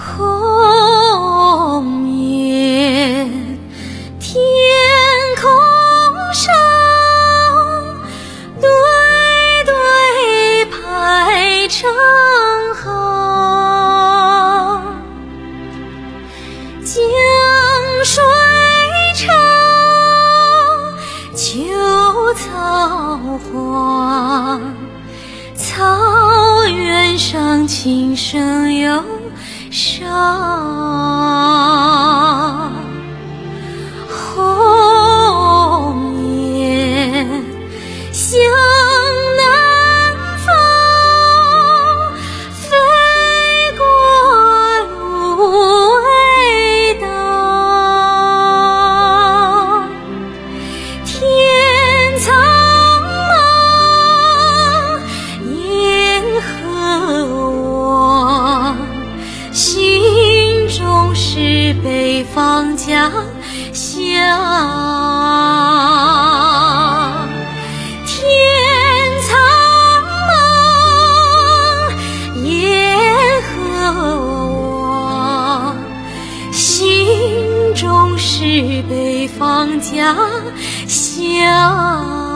红叶，天空上，对对排成行，江水长，秋草黄，草原上琴声忧伤。北方家乡。天苍茫，雁何往？心中是北方家乡。